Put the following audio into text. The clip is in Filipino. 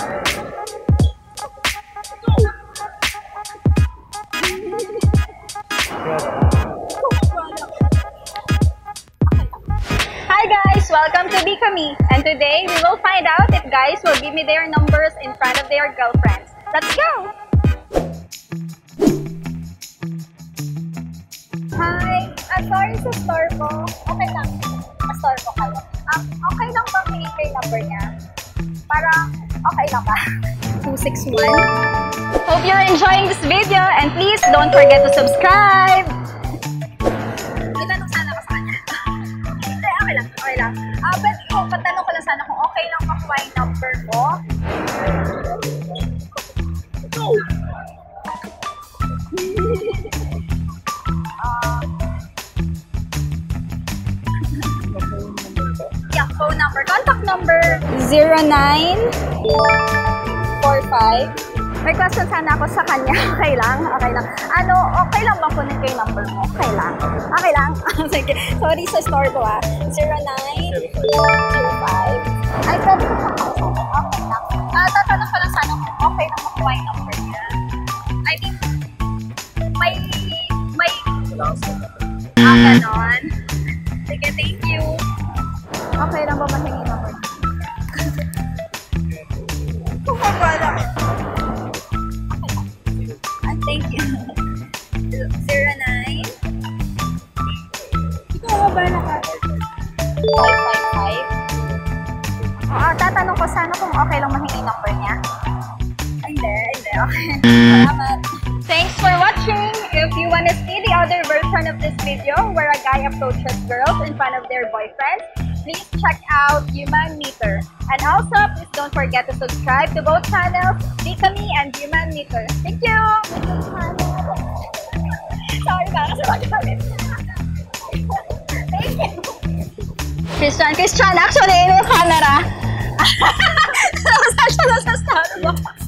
Hi guys, welcome to Be Kami. And today we will find out if guys will give me their numbers in front of their girlfriends. Let's go! Hi! Ah, sorry sa store ko. Okay lang. Sa store ko kayo. Ah, okay lang ba may kay number niya? Para okay lang ba? 261. Hope you're enjoying this video and please don't forget to subscribe. May tanong sana ako sa kanya. Hindi, okay lang, okay lang. Ah, but oh, patanong ko lang sana kung okay lang makuha yung number mo. Ah. Phone number. Contact number 0945 may question sana ako sa kanya. Okay lang? Okay lang. Ano, okay lang ba kunin ko yung number mo? Okay lang. Okay lang? Sige. Sorry sa store ko ah. 0905. Ay, pwede ko sa Okay lang. Ah, tatanong ko lang sana kung okay lang makuha yung number niya. I mean, may, may, ah, ganon. 09 Ikaw ba naka 555? Ah, tatanong ko sana kung okay lang mahingi number niya. Hindi, hindi. Okay. Salamat. Thanks for watching. If you want to see the other version of this video where a guy approaches girls in front of their boyfriends, please check out Human Meter. And also, please don't forget to subscribe to both channels, Bikami and Human Meter. Thank you! Sorry ba? Kasi magkakalit. Thank you! Christian, Christian, actually, yung camera.